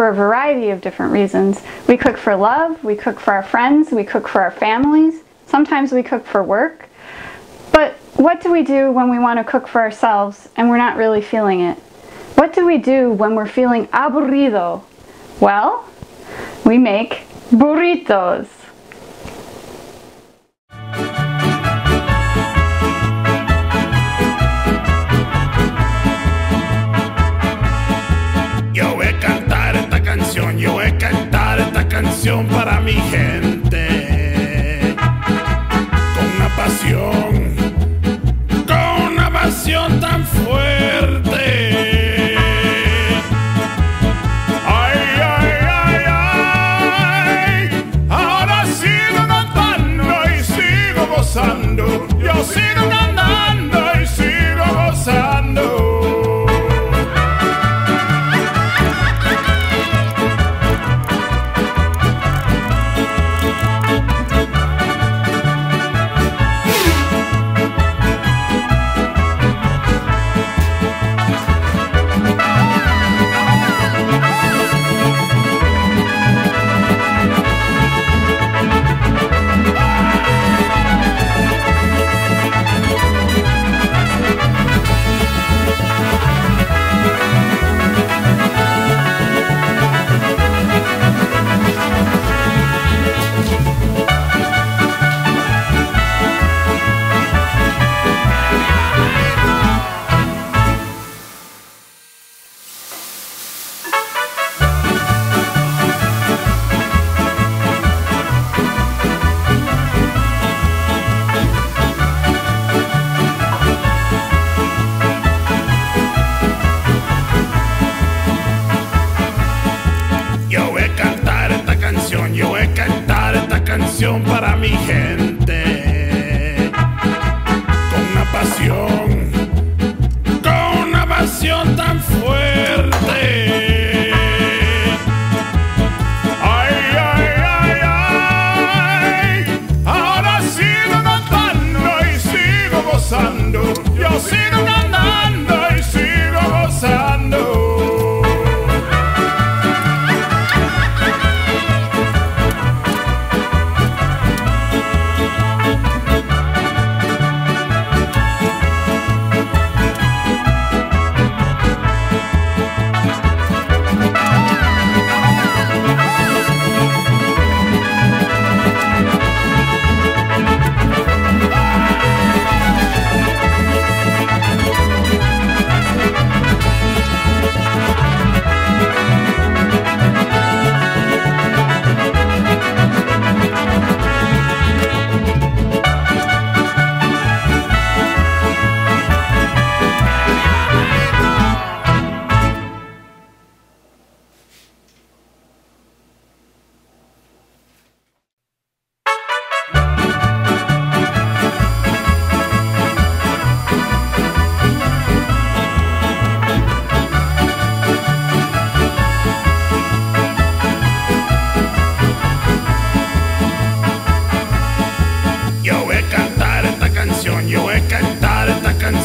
for a variety of different reasons. We cook for love, we cook for our friends, we cook for our families, sometimes we cook for work. But what do we do when we want to cook for ourselves and we're not really feeling it? What do we do when we're feeling aburrido? Well, we make burritos. Para mi gente. Para mi gente.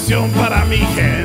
Para mi gente.